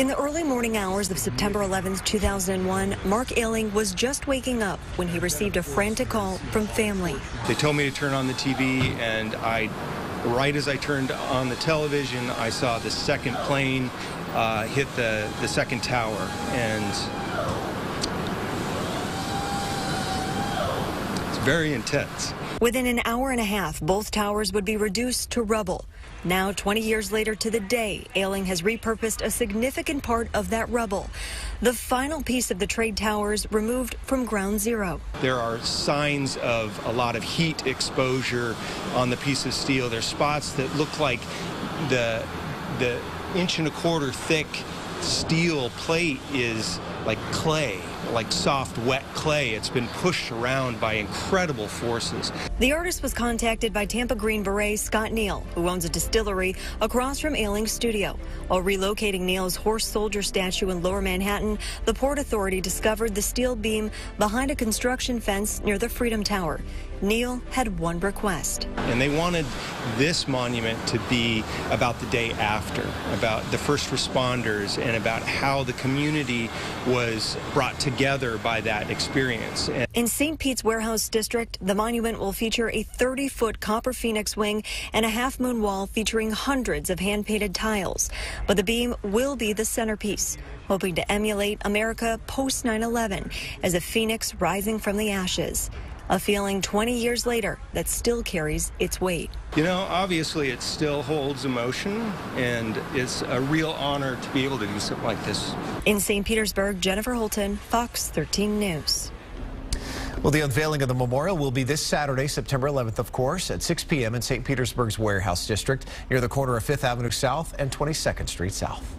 In the early morning hours of September 11, 2001, Mark Aeling was just waking up when he received a frantic call from family. They told me to turn on the TV, and I, right as I turned on the television, I saw the second plane uh, hit the, the second tower, and it's very intense. Within an hour and a half, both towers would be reduced to rubble. Now, 20 years later to the day, Aeling has repurposed a significant part of that rubble. The final piece of the trade towers removed from ground zero. There are signs of a lot of heat exposure on the piece of steel. There's spots that look like the, the inch and a quarter thick steel plate is like clay, like soft, wet clay. It's been pushed around by incredible forces. The artist was contacted by Tampa Green Beret Scott Neil, who owns a distillery across from Aeling's studio. While relocating Neil's horse soldier statue in lower Manhattan, the Port Authority discovered the steel beam behind a construction fence near the Freedom Tower. Neil had one request. And they wanted this monument to be about the day after, about the first responders, and about how the community was brought together by that experience. And In St. Pete's Warehouse District, the monument will feature a 30 foot copper phoenix wing and a half moon wall featuring hundreds of hand painted tiles. But the beam will be the centerpiece, hoping to emulate America post 9 11 as a phoenix rising from the ashes. A feeling 20 years later that still carries its weight. You know, obviously it still holds emotion, and it's a real honor to be able to do something like this. In St. Petersburg, Jennifer Holton, Fox 13 News. Well, the unveiling of the memorial will be this Saturday, September 11th, of course, at 6 p.m. in St. Petersburg's Warehouse District near the corner of 5th Avenue South and 22nd Street South.